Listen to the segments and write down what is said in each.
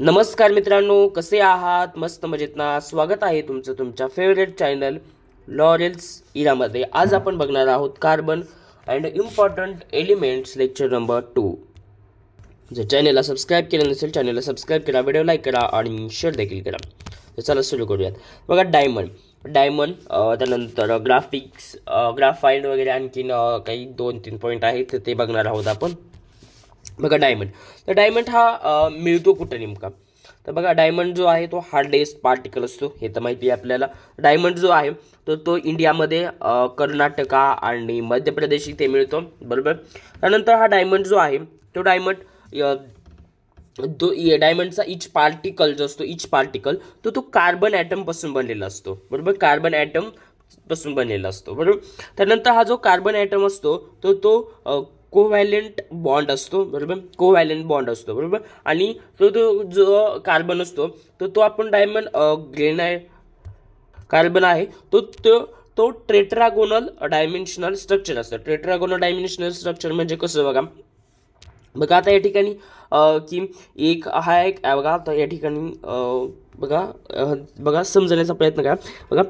नमस्कार मित्रांनो कसे आहात? मस्त मजेत ना स्वागत आहे तुमचं तुमच्या फेवरेट चॅनल लॉरेल्स इरामध्ये आज आपण बघणार आहोत carbon and important elements lecture number two जर चॅनलला सबस्क्राईब केलं नसेल चॅनलला सबस्क्राईब करा व्हिडिओ लाईक करा आणि शेअर देखील करा. तर चला सुरू करूयात. बघा डायमंड डायमंड त्यानंतर ग्राफिक्स ग्राफाईड वगैरे आणखीन काही दोन तीन पॉईंट आहेत तर ते बघणार आहोत आपण. बघा डायमंड. तर डायमंड हा मिळतो कुठं नेमका? तर बघा डायमंड जो आहे तो हार्डेस्ट पार्टिकल असतो हे तर माहिती आहे आपल्याला. डायमंड जो आहे तर तो इंडियामध्ये कर्नाटका आणि मध्य प्रदेश इथे मिळतो बरोबर? त्यानंतर हा डायमंड जो आहे तो डायमंड तो डायमंडचा इच पार्टिकल जो असतो इच पार्टिकल तो तो कार्बन ॲटमपासून बनलेला असतो बरोबर? कार्बन ॲटमपासून बनलेला असतो बरोबर? त्यानंतर हा जो कार्बन ॲटम असतो तो तो कोव्हॅलेंट बॉन्ड असतो बरोबर? कोव्हॅलेंट बॉन्ड असतो बरोबर? आणि तो तो जो कार्बन असतो तर तो आपण डायमंड ग्रेनाय कार्बन आहे तो तो तो ट्रेट्रागोनल डायमेन्शनल स्ट्रक्चर असतं. ट्रेट्रागोनल डायमेन्शनल स्ट्रक्चर म्हणजे कसं बघा? बघा आता या ठिकाणी की एक हा एक बघा आता या ठिकाणी बघा बघा समजण्याचा प्रयत्न करा. बघा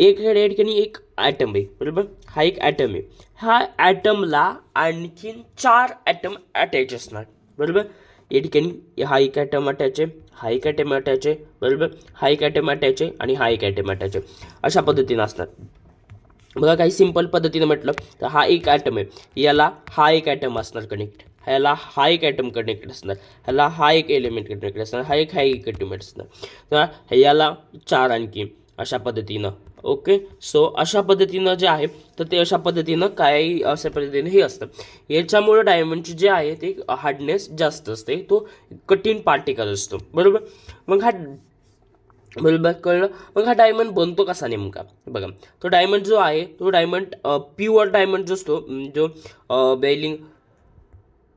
एक या ठिकाणी एक ॲटम आहे बरोबर? हा एक ॲटम आहे. हा ॲटमला आणखीन चार ॲटम अटॅच असणार. बरोबर? या ठिकाणी हा एक ॲटम अटॅच आहे हा एक ॲटम अटॅच आहे बरोबर? हा एक ॲटम अटॅच आहे आणि हा एक ॲटम अटॅच आहे. अशा पद्धतीनं असणार. बघा काही सिंपल पद्धतीनं म्हटलं तर हा एक ॲटम आहे. याला हा एक ॲटम असणार कनेक्ट ह्याला हा एक ॲटम कनेक्ट असणार. ह्याला हा एक एलिमेंट कनेक्ट असणार. हा एक हा एक एलिमेंट असणार. तर ह्याला चार आणखी अशा पद्धतीनं ओके सो अशा पद्धतीनं जे आहे तर ते अशा पद्धतीनं काही अशा पद्धतीनं हे असतं. याच्यामुळे डायमंडची जे आहे ते हार्डनेस जास्त असते. तो कठीण पार्टिकल असतो. बरोबर? मग हा बरोबर कळलं? मग हा डायमंड बनतो कसा नेमका? बघा. तो डायमंड जो आहे तो डायमंड प्युअर डायमंड जो असतो जो बेलिंग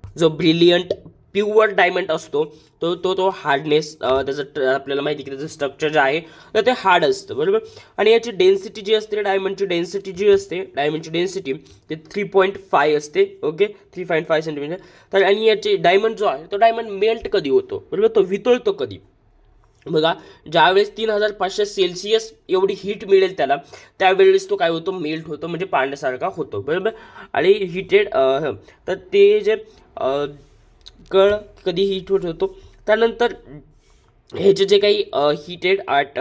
जो ब्रिलियंट प्युअर डायमंड असतो. तो तो तो हार्डनेस त्याचं आपल्याला माहिती आहे की त्याचं स्ट्रक्चर जे आहे तर ते हार्ड असतं बरोबर? आणि याची डेन्सिटी जी असते डायमंडची डेन्सिटी जी असते डायमंडची डेन्सिटी ते थ्री पॉईंट फाय असते okay three point five centimetre तर आणि याचे डायमंड जो आहे तो डायमंड मेल्ट कधी होतो बरोबर? तो वितळतो कधी. बघा ज्यावेळेस तीन हजार पाचशे सेल्सिअस एवढी हीट मिळेल त्याला त्यावेळेस तो काय होतो? मेल्ट होतो म्हणजे पाण्यासारखा होतो बरोबर? आणि हिटेड तर ते जे कळ कधी हीट होत. होतो त्यानंतर ह्याचे जे काही हिटेड आर्ट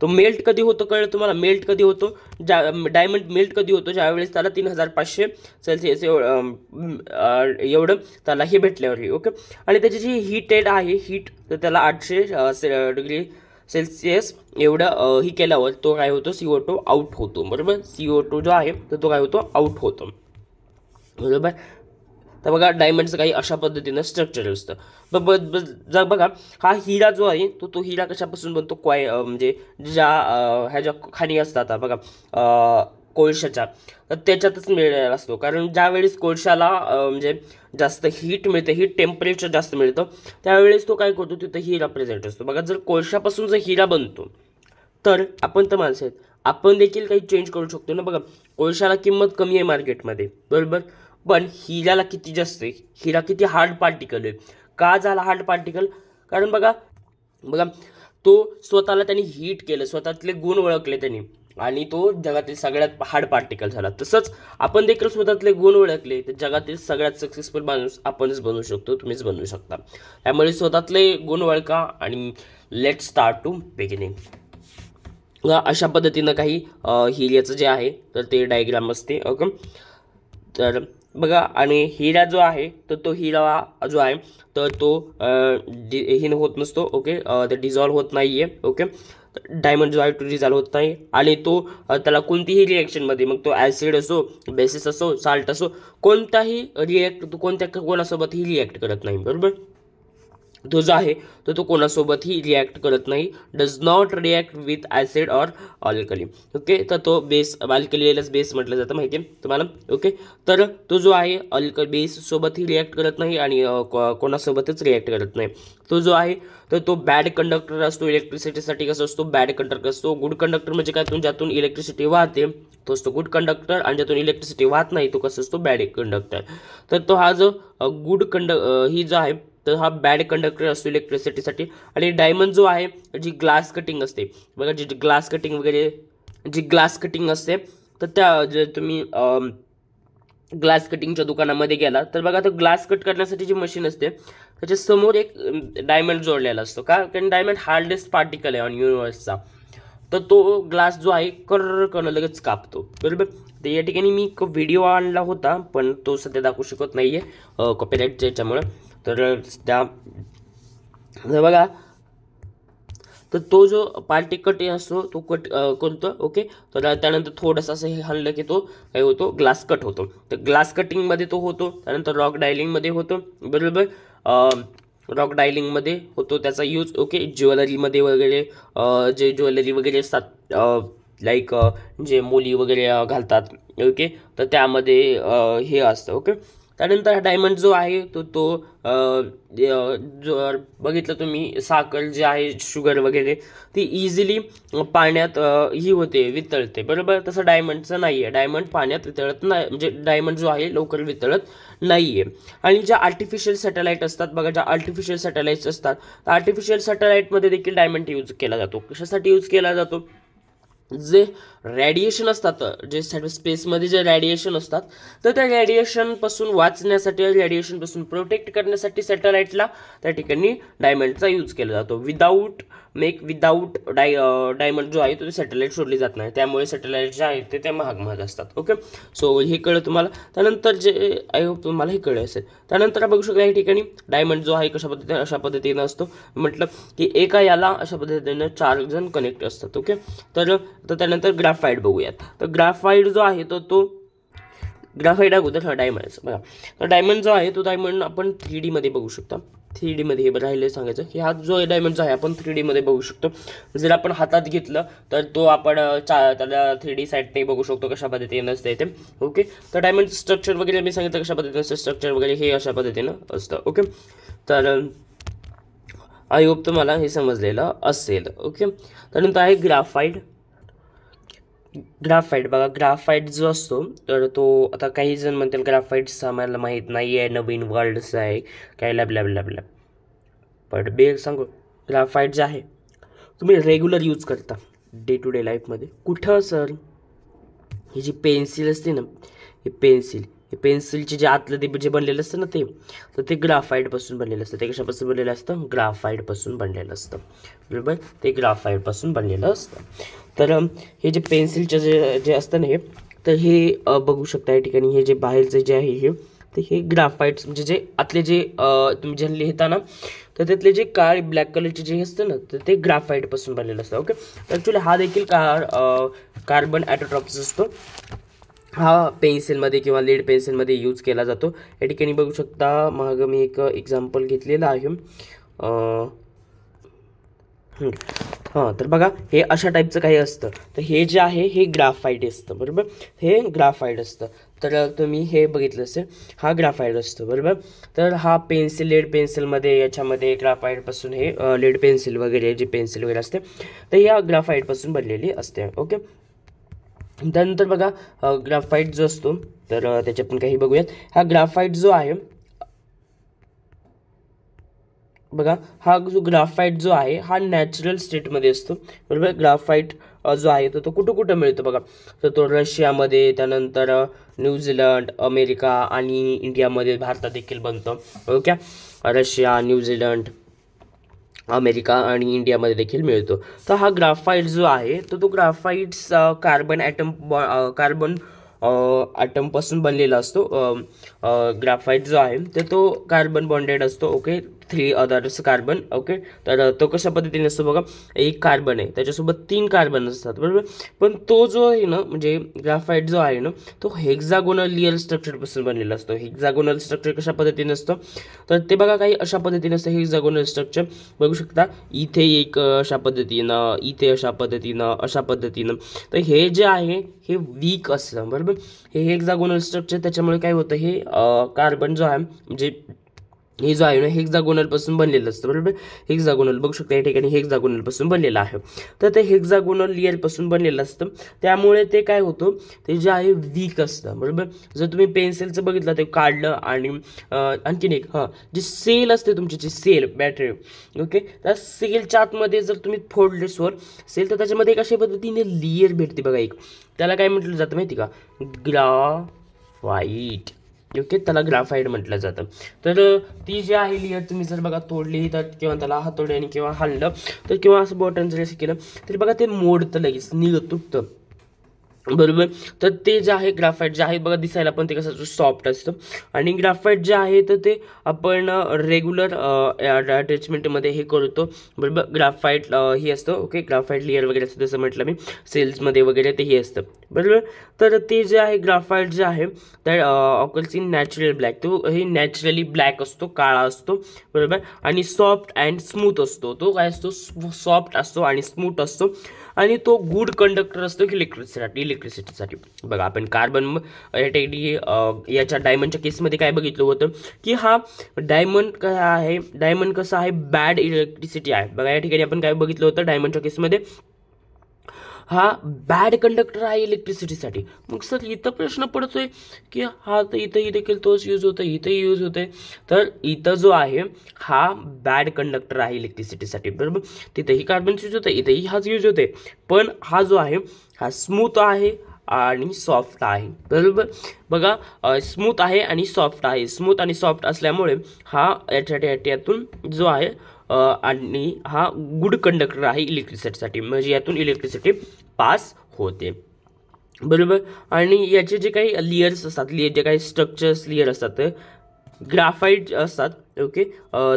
तो मेल्ट कधी होतो कळलं तुम्हाला? मेल्ट कधी होतो? ज्या डायमंड मेल्ट कधी होतो? ज्यावेळेस त्याला तीन हजार पाचशे सेल्सिअस एवढं त्याला हे भेटल्यावर ओके आणि त्याची जी हीटेड आहे हीट तर त्याला आठशे डिग्री सेल्सिअस एवढं ही केल्यावर तो काय होतो? सी ओ टू आउट होतो बरोबर? सी ओ टू जो आहे तर तो काय होतो? आउट होतो. बरोबर? तर बघा डायमंडचं काही अशा पद्धतीनं स्ट्रक्चर असतं. ब ब ब- जर बघा हा हिरा जो आहे तो तो हिरा कशापासून बनतो? क्वाय म्हणजे ज्या ह्या ज्या खाणी असतात आता बघा कोळशाच्या तर त्याच्यातच मिळालेला असतो. कारण ज्यावेळेस कोळशाला म्हणजे जास्त हीट मिळते हीट टेम्परेचर जास्त मिळतं त्यावेळेस तो काय करतो? तिथं हिरा प्रेझेंट असतो. बघा जर कोळशापासून जर हिरा बनतो तर आपण तर माणसं आहेत. आपण देखील काही चेंज करू शकतो ना? बघा कोळशाला किंमत कमी आहे मार्केटमध्ये बरोबर? पण हिऱ्याला किती जास्त आहे? हिरा किती हार्ड पार्टिकल आहे? का झाला हार्ड पार्टिकल कारण बघा बघा तो स्वतःला त्यांनी हीट केलं स्वतःतले गुण ओळखले त्यांनी. आणि तो जगातील सगळ्यात हार्ड पार्टिकल झाला. तसंच आपण देखील स्वतःतले गुण ओळखले तर जगातील सगळ्यात सक्सेसफुल माणूस आपणच बनवू शकतो तुम्हीच बनवू शकता. त्यामुळे स्वतःतले गुण ओळखा आणि लेट स्टार्ट टू बिगिनिंग अशा पद्धतीनं काही हिर्याचं जे आहे तर ते डायग्राम असते ओके तर बघा आणि हिरा जो आहे तर तो हिरा जो आहे तर तो हिन होत नसतो ओके? तर डिझॉल्व्ह होत नाही आहे ओके? डायमंड जो आहे तो डिझॉल्व्ह होत नाही. आणि तो त्याला कोणतीही रिॲक्शनमध्ये मग तो ॲसिड असो बेसिस असो साल्ट असो कोणताही रिॲक्ट तो कोणत्या कोणासोबतही रिॲक्ट करत नाही बरोबर? तो जो आहे तो तो कोणासोबतही रिॲक्ट करत नाही. Does not react with acid or alkali okay तर तो बेस अल्कलीलाच बेस म्हटलं जातं माहिती आहे तुम्हाला? ओके तर तो जो आहे अल्क बेससोबतही रिॲक्ट करत नाही आणि को- कोणासोबतच रिॲक्ट करत नाही. तो जो आहे तर तो बॅड कंडक्टर असतो इलेक्ट्रिसिटीसाठी कसं असतो? बॅड कंडक्टर असतो? गुड कंडक्टर म्हणजे काय? तुम्ही ज्यातून इलेक्ट्रिसिटी वाहते. तो असतो गुड कंडक्टर आणि ज्यातून इलेक्ट्रिसिटी वाहत नाही तो कसं असतो? बॅड कंडक्टर तर तो हा जो गुड कंड ही जो आहे तर हा बॅड कंडक्टर असतो इलेक्ट्रिसिटीसाठी आणि डायमंड जो आहे जी ग्लास कटिंग असते. बघा जी ग्लास कटिंग वगैरे जी ग्लास कटिंग असते तर त्या जे तुम्ही ग्लास कटिंगच्या दुकानामध्ये गेला तर बघा तो ग्लास कट करण्यासाठी जी मशीन असते त्याच्यासमोर एक डायमंड जोडलेला असतो. का कारण डायमंड हार्डेस्ट पार्टिकल आहे ऑन युनिवर्सचा तर तो ग्लास जो आहे कर करणं लगेच कापतो. बरोबर? तर या ठिकाणी मी एक व्हिडिओ आणला होता पण तो सध्या दाखवू शकत नाही आहे कॉपीराईटच्या याच्यामुळं तर त्या बघा तर तो जो पार्टी कट असतो तो कट करतो ओके? तर त्यानंतर थोडंसं असं हे हल्लं की तो काय होतो? ग्लास कट होतो. तर ग्लास कटिंगमध्ये तो होतो त्यानंतर रॉक डायलिंगमध्ये होतो बरोबर? रॉक डायलिंगमध्ये होतो त्याचा यूज ओके? ज्वेलरीमध्ये वगैरे जे ज्वेलरी वगैरे असतात लाईक जे मुली वगैरे घालतात ओके? तर त्यामध्ये हे असतं ओके? त्यानंतर हा डायमंड जो आहे तो तो जो बघितलं तुम्ही साखर जे आहे शुगर वगैरे ती इझिली पाण्यात ही होते वितळते. बरोबर? तसं डायमंडचं नाही आहे डायमंड पाण्यात वितळत नाही म्हणजे डायमंड जो आहे लवकर वितळत नाही आहे आणि ज्या आर्टिफिशियल सॅटेलाईट असतात बघा ज्या आर्टिफिशियल सॅटेलाईट्स असतात तर आर्टिफिशियल सॅटेलाईटमध्ये देखील डायमंड यूज केला जातो. कशासाठी यूज केला जातो? जे रॅडिएशन असतात जे स्पेसमध्ये जे रॅडिएशन असतात तर त्या रॅडिएशनपासून वाचण्यासाठी रॅडिएशनपासून प्रोटेक्ट करण्यासाठी सॅटेलाईटला त्या ठिकाणी डायमंडचा यूज केला जातो. Without make without die diamond जो आहे तो सॅटेलाईट सोडली जात नाही. त्यामुळे सॅटेलाईट जे आहेत ते त्या महाग महाग असतात. ओके सो हे कळलं तुम्हाला. त्यानंतर जे आय होप तुम्हाला हे कळलं असेल. त्यानंतर बघू शकता या ठिकाणी डायमंड जो आहे कशा पद्धतीने अशा पद्धतीनं असतो. म्हटलं की एका याला अशा पद्धतीनं चार जण कनेक्ट असतात. ओके तर त्यानंतर ग्राफाईट बघूयात. तर ग्राफाईट जो आहे तो तो ग्राफाईट अगोदर हा डायमंड बघा. तर डायमंड जो आहे तो डायमंड आपण थ्री डीमध्ये बघू शकतो. थ्री डीमध्ये हे राहिले सांगायचं. की हा जो डायमंड जो आहे आपण थ्री डीमध्ये बघू शकतो. जर आपण हातात घेतलं तर तो आपण चा त्याला थ्री डी साईडने बघू शकतो कशा पद्धतीनं असतं ते ओके? तर डायमंड स्ट्रक्चर वगैरे मी सांगितलं कशा पद्धतीनं असतं. स्ट्रक्चर वगैरे हे अशा पद्धतीनं असतं. ओके? तर आय होप तुम्हाला हे समजलेलं असेल. ओके? त्यानंतर आहे ग्राफाईड ग्राफाईट बघा ग्राफाईट जो असतो तर तो आता काही जण म्हणतील ग्राफाईटचा आम्हाला माहीत नाही आहे नवीन वर्ल्डचं आहे काय लॅब लॅब लॅब लॅब पण बे सांगू ग्राफाईट जे आहे तुम्ही रेग्युलर यूज करता डे टू डे लाईफमध्ये कुठं सर ही जी पेन्सिल असते ना ही पेन्सिल हे पेन्सिलचे जे आतलं ते जे बनलेलं असतं ना ते तर ते ग्राफाईटपासून बनलेलं असतं. ते कशापासून बनलेलं असतं? ग्राफाईडपासून बनलेलं असतं. बरोबर? ते ग्राफाईडपासून बनलेलं असतं. तर हे जे पेन्सिलचं जे जे असतं ना हे तर हे बघू शकता या ठिकाणी हे जे बाहेरचं जे आहे हे तर हे ग्राफाईट्स म्हणजे जे आतले जे तुम्ही जे लिहिता ना तर त्यातले जे काळ ब्लॅक कलरचे जे असतं ना तर ते ग्राफाईटपासून बनलेलं असतं. ओके? ॲक्च्युली हा देखील कार कार्बन ॲटोट्रॉप्स असतो. हा पेन्सिलमध्ये किंवा लीड पेन्सिलमध्ये यूज केला जातो. या ठिकाणी बघू शकता मग मी एक एक्झाम्पल घेतलेलं आहे. हां तर बघा हे अशा टाईपचं काही असतं. तर हे जे आहे हे ग्राफाईट असतं बरोबर? हे ग्राफाईट असतं. तर तुम्ही हे बघितलं असेल हा ग्राफाईट असतो बरोबर? तर हा पेन्सिल लेड पेन्सिलमध्ये याच्यामध्ये ग्राफाईटपासून हे लेड पेन्सिल वगैरे जी पेन्सिल वगैरे असते तर या ग्राफाईटपासून बनलेली असते ओके? त्यानंतर बघा ग्राफाईट जो असतो तर त्याच्यात पण काही बघूयात. हा ग्राफाईट जो आहे बघा हा जो ग्राफाईट जो आहे हा नॅचरल स्टेटमध्ये असतो. बरोबर? ग्राफाईट जो आहे तो तो कुठं कुठं मिळतो बघा? तर तो रशियामध्ये त्यानंतर न्यूझीलंड अमेरिका आणि इंडियामध्ये भारतात देखील बनतो. ओके? रशिया न्यूझीलंड अमेरिका आणि इंडियामध्ये देखील मिळतो. तर हा ग्राफाईट जो आहे तर तो ग्राफाईट्स कार्बन ॲटम कार्बन ॲटमपासून बनलेला असतो. ग्राफाईट जो आहे तर तो कार्बन बॉन्डेड असतो okay? Three others carbon okay तर तो कशा पद्धतीने असतो बघा एक कार्बन आहे त्याच्यासोबत तीन कार्बन असतात बरोबर? पण तो जो आहे ना म्हणजे ग्राफाईट जो आहे ना तो हेक्झागोनल लिअल स्ट्रक्चरपासून बनलेला असतो. हेक्झागोनल स्ट्रक्चर कशा पद्धतीने असतं? तर ते बघा काही अशा पद्धतीने असतं हेक्झागोनल स्ट्रक्चर बघू शकता इथे एक अशा पद्धतीनं इथे अशा पद्धतीनं अशा पद्धतीनं. तर हे जे आहे हे वीक असतं बरोबर? हे हेक्झागोनल स्ट्रक्चर त्याच्यामुळे काय होतं हे कार्बन जो आहे म्हणजे हे जो आहे ना हेक्झागोनलपासून बनलेलं असतं बरोबर? हेक्झागोनल बघू शकता या ठिकाणी हेक्झागोनलपासून बनलेलं आहे. तर ते हेक्झागोनल लिअरपासून बनलेलं असतं. त्यामुळे ते काय होतं? ते जे आहे वीक असतं बरोबर? जर तुम्ही पेन्सिलचं बघितलं ते काढलं आणि आणखीन एक हां जी सेल असते तुमची जी सेल बॅटरी ओके त्या सेलच्या आतमध्ये जर तुम्ही फोडले स्वर सेल तर त्याच्यामध्ये एक अशा पद्धतीने लिअर भेटते बघा एक? त्याला काय म्हटलं जातं माहिती का? ग्राफाईट ओके त्याला ग्राफाईट म्हटलं जातं. तर ती जी आहे लेअर तुम्ही जर बघा तोडली तर किंवा त्याला हातोड्याने किंवा हल्लं तर किंवा असं बॉटन जर असं केलं तरी बघा ते मोडतं लगेच निघत तुटतं बरोबर? तर ते जे आहे ग्राफाईट जे आहे बघा दिसायला पण ते कसं सॉफ्ट असतं. आणि ग्राफाईट जे आहे तर ते आपण रेग्युलर अटॅचमेंटमध्ये हे करतो. बरोबर? ग्राफाईट हे असतं. ओके ग्राफाईट लेअर वगैरे असतं जसं म्हटलं मी. सेल्समध्ये वगैरे ते हे असतं. बरोबर? तर ते जे आहे ग्राफाईट जे आहे तर ऑकल्स इन नॅचरल ब्लॅक तो हे नॅचरली ब्लॅक असतो काळा असतो. बरोबर? आणि सॉफ्ट अँड स्मूथ असतो. तो काय असतो? सॉफ्ट असतो आणि स्मूथ असतो. आणि तो गुड कंडक्टर असतो इलेक्ट्रिसिटीसाठी इलेक्ट्रिसिटीसाठी बघा आपण कार्बन या याच्या डायमंडच्या केसमध्ये काय बघितलं होतं की हा डायमंड काय आहे डायमंड कसं आहे बॅड इलेक्ट्रिसिटी आहे. बघा या ठिकाणी आपण काय बघितलं होतं डायमंडच्या केसमध्ये हा बॅड कंडक्टर आहे इलेक्ट्रिसिटीसाठी मग सर इथं प्रश्न पडतोय की हा तर इथंही देखील तोच यूज होतो इथंही यूज होतोय. तर इथं जो आहे हा बॅड कंडक्टर आहे इलेक्ट्रिसिटीसाठी बरोबर? तिथंही कार्बन यूज होतं इथंही हाच यूज होते पण हा जो आहे हा स्मूथ आहे आणि सॉफ्ट आहे. बरोबर? बघा स्मूथ आहे आणि सॉफ्ट आहे. स्मूथ आणि सॉफ्ट असल्यामुळे हा याच्यातून जो आहे आणि हा गुड कंडक्टर आहे इलेक्ट्रिसिटीसाठी म्हणजे यातून इलेक्ट्रिसिटी पास होते. बरोबर? आणि याचे जे काही लेयर्स असतात लिअर जे काही स्ट्रक्चर्स लेयर असतात ग्राफाईट असतात. ओके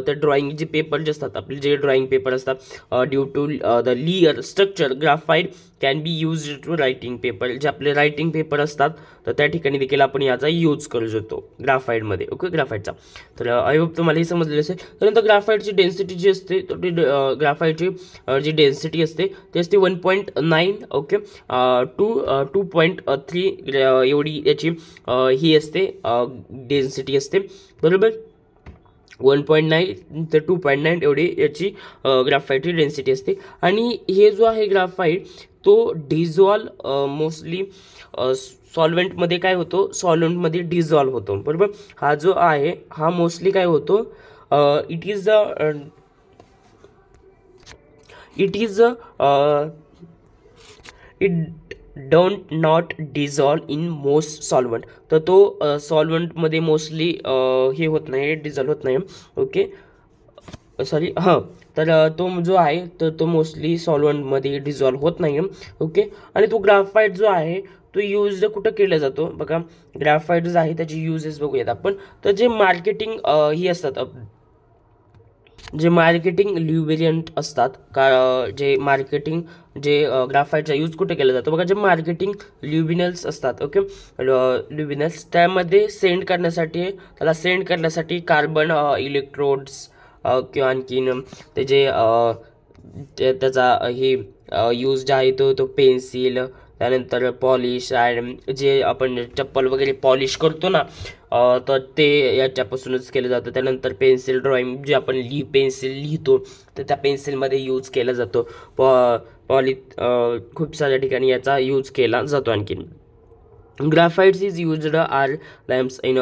तर ड्रॉइंग जे पेपर जे असतात आपले जे ड्रॉइंग पेपर असतात due to the layer structure graphite can be use to writing paper जे आपले रायटिंग पेपर असतात तर त्या ठिकाणी देखील आपण याचा यूज करू शकतो ग्राफाईटमध्ये ओके ग्राफाईटचा तर uh, आय होप तुम्हाला हे समजलेलं असेल. त्यानंतर ग्राफाईटची डेन्सिटी जी असते तर ती uh, ग्राफाईटची uh, जी डेन्सिटी असते ती असते one point nine okay two two point three एवढी याची ही असते डेन्सिटी असते. बरोबर? वन पॉईंट नाईन ते टू पॉईंट नाईन एवढी याची ग्राफाईटची डेन्सिटी असते. आणि हे जो आहे ग्राफाईट तो डिझॉल्व मोस्टली सॉल्वेंटमध्ये काय होतो? सॉल्वेंटमध्ये डिझॉल्व होतो. बरोबर? हा जो आहे हा मोस्टली काय होतो? It is the it is it don't not dissolve in most solvent तर तो सॉल्वंटमध्ये मोस्टली हे होत नाही डिझॉल्व होत नाही. ओके सॉरी हां. तर तो जो आहे तर तो मोस्टली सॉल्वंटमध्ये डिझॉल्व होत नाही ओके आणि तो ग्राफाईट जो आहे तो यूज कुठं केला जातो? बघा ग्राफाईट जो आहे त्याचे युजेस बघूयात आपण. तर जे मार्केटिंग ही असतात जे मार्केटिंग ल्युबेरियंट असतात का जे मार्केटिंग जे ग्राफाईटचा यूज कुठे केला जातो? बघा जे मार्केटिंग ल्युबिनल्स असतात ओके ल्युबिनल्स त्यामध्ये सेंड करण्यासाठी त्याला सेंड करण्यासाठी कार्बन इलेक्ट्रोड्स किंवा आणखीन ते जे ते- त्याचा हे यूज जे आहे तो तो पेन्सिल त्यानंतर पॉलिश अँड जे आपण चप्पल वगैरे पॉलिश करतो ना तर ते याच्यापासूनच केलं जातं. त्यानंतर पेन्सिल ड्रॉइंग जे आपण लि पेन्सिल लिहितो तर त्या पेन्सिलमध्ये यूज केला जातो. पॉ पॉली खूप साऱ्या ठिकाणी याचा यूज केला जातो आणखीन. Graphites is used are lamps in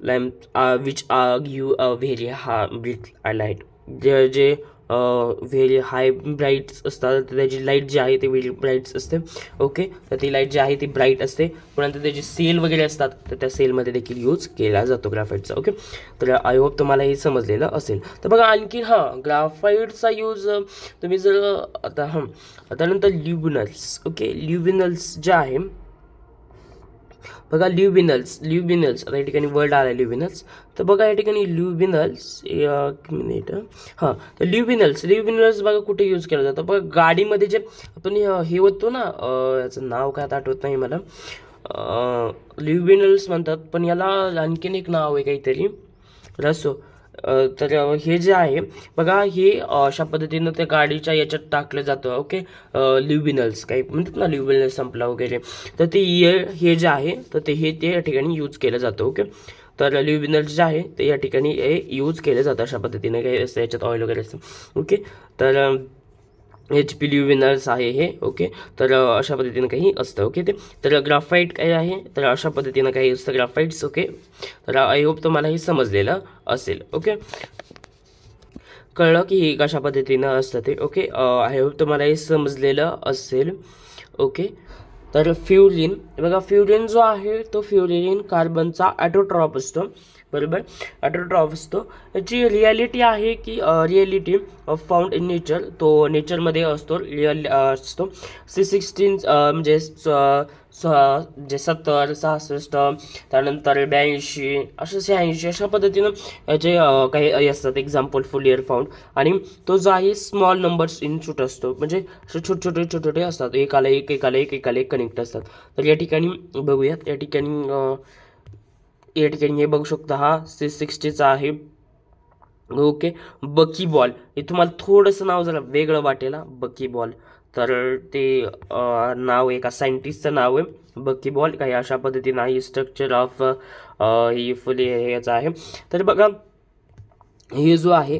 lamp which are you a very हा ब्रिट लाइट जे जे व्हेरी हाय ब्राईट्स असतात तर त्याची लाइट जी आहे ती व्हेरी ब्राईट्स असते. ओके तर ती लाइट जी आहे ती ब्राईट असते. परंतु त्याची सेल वगैरे असतात तर त्या सेलमध्ये देखील यूज केला जातो ग्राफाईटचा ओके तर आय होप तुम्हाला हे समजलेलं असेल. तर बघा आणखी हां ग्राफाईटचा यूज तुम्ही जर आता हां त्यानंतर ल्युबिनल्स ओके ल्युबिनल्स जे आहे बघा ल्युबिनल्स ल्युबिनल्स. आता या ठिकाणी वर्ड आला ल्युबिनल्स. तर बघा या ठिकाणी ल्युबिनल्स मिनिट हां. तर ल्युबिनल्स ल्युबिनल्स बघा कुठे यूज केलं जातं. बघा गाडीमध्ये जे आपण हे- होतो ना याचं नाव काय आता आठवत नाही मला. ल्युबिनल्स म्हणतात पण याला आणखीन एक नाव आहे काहीतरी. रसो. तर हे जे आहे बघा हे अशा पद्धतीनं त्या गाडीच्या याच्यात टाकलं जातं ओके? ल्युबिनल्स काही म्हणतात ना ल्युबिनल्स संपला वगैरे. तर ते हे जे आहे तर ते हे ते या ठिकाणी यूज केलं जातं ओके? तर ल्युबिनल्स जे आहे ते या ठिकाणी हे यूज केलं जातं अशा पद्धतीनं काही असतं याच्यात ऑइल वगैरे असतं ओके? तर एच पी ल्यू विनर्स आहे हे ओके तर अशा पद्धतीनं काही असतं ओके ते तर ग्राफाईट काय आहे? तर अशा पद्धतीनं काही असतं ग्राफाईट्स ओके तर आय होप तुम्हाला हे समजलेलं असेल ओके कळलं की हे कशा पद्धतीनं असतं ते ओके आय होप तुम्हाला हे समजलेलं असेल ओके तर फ्युरिन बघा फ्युरिन जो आहे तो फ्युरिन कार्बनचा ॲटोट्रॉप असतो. बरोबर? ॲटोट्रॉप असतो. याची रियालिटी आहे की reality of found in nature तो नेचरमध्ये असतो रिअल असतो. सी सिक्स्टीन म्हणजे जे सत्तर सहासष्ट त्यानंतर ब्याऐंशी असं शहाऐंशी अशा पद्धतीनं जे काही असतात. एक्झाम्पल फुल इयर फाउंड आणि तो जो आहे स्मॉल नंबर्स इन शूट असतो. म्हणजे असे छोटे छोटे छोटे छोटे असतात. एकाला एक एकाला एक एकाला एक कनेक्ट असतात. तर या ठिकाणी बघूयात. या ठिकाणी या ठिकाणी हे बघू शकता हा सी सिक्स्टीचा आहे. ओके बकी बॉल हे तुम्हाला थोडंसं नाव जरा वेगळं वाटेल बकी बॉल तर ते नाव एका सायंटिस्टचं नाव आहे बकी बॉल काही अशा पद्धतीनं आहे स्ट्रक्चर ऑफ ही फुले याचं आहे. तर बघा हे जो आहे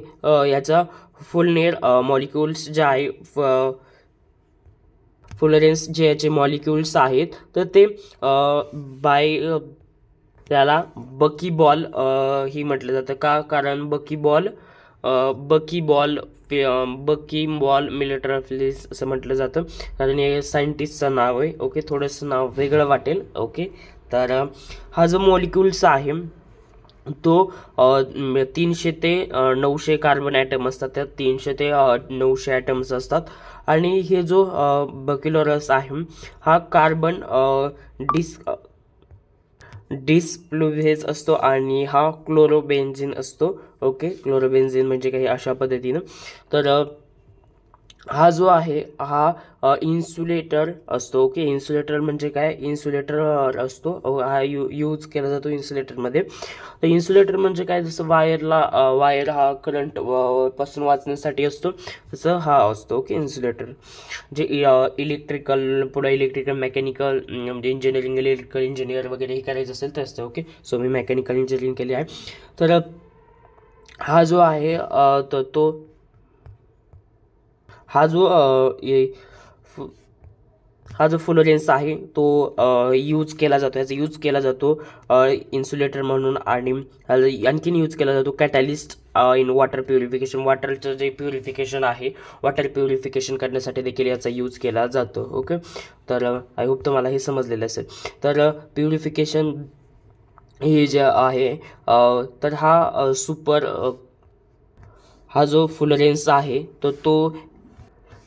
याचा फुलनेर मॉलिक्युल्स जे आहे फुलरेन्स जे याचे मॉलिक्युल्स आहेत तर ते बाय त्याला बकी बॉल ही म्हटलं जातं. का? कारण बकी बॉल बकी बॉल बकी बॉल मिलिटरीफ्लिस असं म्हटलं जातं. कारण हे सायंटिस्टचं नाव आहे ओके? थोडंसं नाव वेगळं वाटेल ओके? तर हा जो मॉलिक्युल्स आहे तो तीनशे ते नऊशे कार्बन ॲटम असतात. त्यात तीनशे ते नऊशे ॲटम्स असतात. आणि हे जो बक्युलरस आहे हा कार्बन डिस डिस्प्लुव्हेज असतो आणि हा क्लोरोबेन्झिन असतो. ओके क्लोरोबेन्झिन म्हणजे काही अशा पद्धतीनं. तर हा जो आहे हा इन्सुलेटर असतो. ओके इन्सुलेटर म्हणजे काय? इन्सुलेटर असतो. हा यू यूज केला जातो इन्सुलेटरमध्ये तर इन्सुलेटर म्हणजे काय? जसं वायरला वायर हा करंटपासून वाचण्यासाठी असतो तसं हा असतो. ओके इन्सुलेटर जे इलेक्ट्रिकल पुढे इलेक्ट्रिकल मेकॅनिकल म्हणजे इंजिनिअरिंग इलेक्ट्रिकल इंजिनियर वगैरे हे करायचं असेल तर असतं. ओके सो मी मेकॅनिकल इंजिनिअरिंग केली आहे. तर हा जो आहे तर तो हा जो हा जो फ्लोरेन्स आहे तो यूज केला जातो. याचा यूज केला जातो इन्सुलेटर म्हणून आणि आणखीन यूज केला जातो कॅटॅलिस्ट इन वॉटर प्युरिफिकेशन वॉटरचं जे प्युरिफिकेशन आहे वॉटर प्युरिफिकेशन करण्यासाठी देखील याचा यूज केला जातो. ओके तर आय होप तुम्हाला हे समजलेलं असेल. तर प्युरिफिकेशन हे जे आहे तर हा सुपर हा जो फुलरेन्स आहे तर तो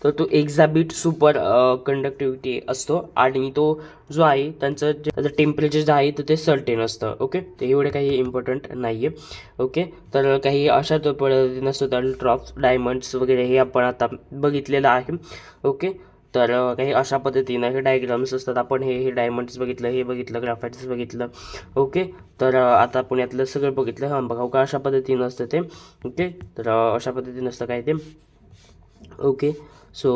तर तो एक्झाबिट सुपर कंडक्टिव्हिटी असतो आणि तो जो आहे त्यांचं जे त्याचं टेम्परेचर जे आहे तर ते सर्टेन असतं ओके ते एवढे काही इम्पॉर्टंट नाही आहे ओके तर काही अशा पद्धतीनं असतो ड्रॉप्स डायमंड्स वगैरे हे आपण आता बघितलेलं आहे ओके तर काही अशा पद्धतीनं हे डायग्राम्स असतात आपण हे हे डायमंड्स बघितलं हे बघितलं ग्राफाईट्स बघितलं ओके तर आता आपण यातलं सगळं बघितलं हां बघा का अशा पद्धतीनं असतं ते ओके तर अशा पद्धतीनं असतं काय ते ओके सो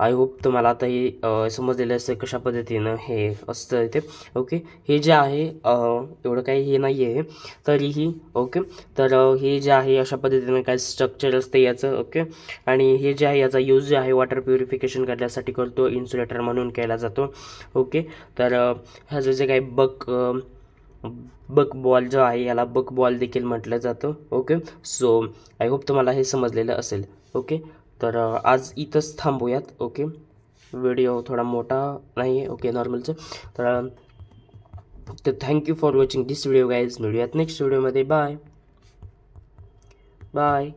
आय होप तुम्हाला आता हे समजलेलं असतं कशा पद्धतीनं हे असतं इथे ओके हे जे आहे एवढं काही हे नाही आहे तरीही ओके तर हे जे आहे अशा पद्धतीनं काय स्ट्रक्चर असते याचं ओके आणि हे जे आहे याचा यूज जे आहे वॉटर प्युरिफिकेशन करण्यासाठी करतो इन्सुलेटर म्हणून केला जातो ओके तर ह्याचं जे काही बक बक बॉल जो आहे याला बक बॉल देखील म्हटलं जातं ओके सो आय होप तुम्हाला हे समजलेलं असेल ओके तर आज इथंच थांबूयात ओके? व्हिडिओ थोडा मोठा नाही आहे ओके? नॉर्मलचं. तर तर thank you for watching this video guys मिळूयात next व्हिडिओमध्ये बाय बाय